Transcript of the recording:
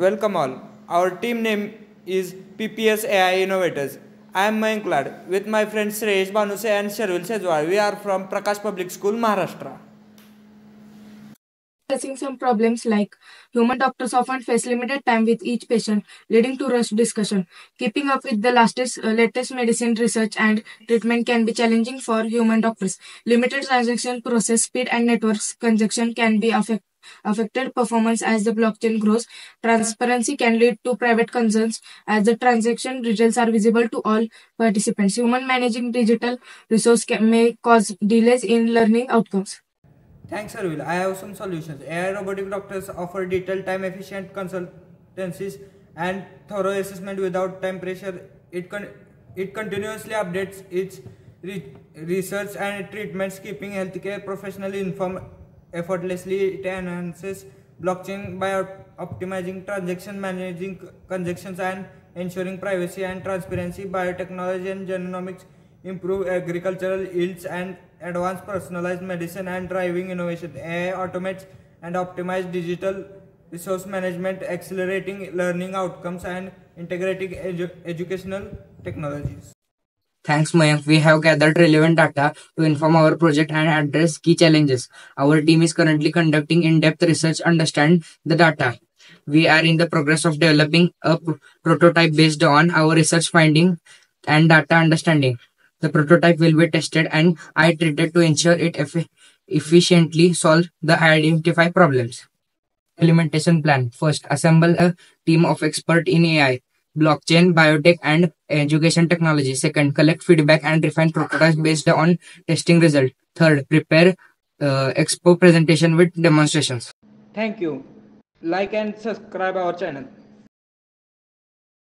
Welcome all. Our team name is PPS AI Innovators. I am Mayank Lad with my friends Shreyash Bhanuse and Sharvil Shejwal. We are from Prakash Public School, Maharashtra. Facing some problems like human doctors often face limited time with each patient, leading to rushed discussion. Keeping up with the latest, uh, latest medicine research and treatment can be challenging for human doctors. Limited transaction process speed and networks congestion can be affect, affected performance as the blockchain grows. Transparency can lead to private concerns as the transaction details are visible to all participants. Human managing digital resource can, may cause delays in learning outcomes. Thanks, Arvil. I have some solutions. AI robotic doctors offer detailed, time efficient consultancies and thorough assessment without time pressure. It, con- it continuously updates its re- research and treatments, keeping healthcare professionals informed effortlessly. It enhances blockchain by optimizing transaction, managing conjunctions, and ensuring privacy and transparency. Biotechnology and genomics improve agricultural yields and advance personalized medicine and driving innovation. AI automates and optimize digital resource management, accelerating learning outcomes and integrating edu- educational technologies. Thanks, Mayank. We have gathered relevant data to inform our project and address key challenges. Our team is currently conducting in-depth research understand the data. We are in the progress of developing a pr- prototype based on our research finding and data understanding. The prototype will be tested and iterated to ensure it eff- efficiently solves the identified problems. Implementation plan. First, assemble a team of experts in AI, blockchain, biotech, and education technology. Second, collect feedback and refine prototypes based on testing result. Third, prepare uh, expo presentation with demonstrations. Thank you. Like and subscribe our channel.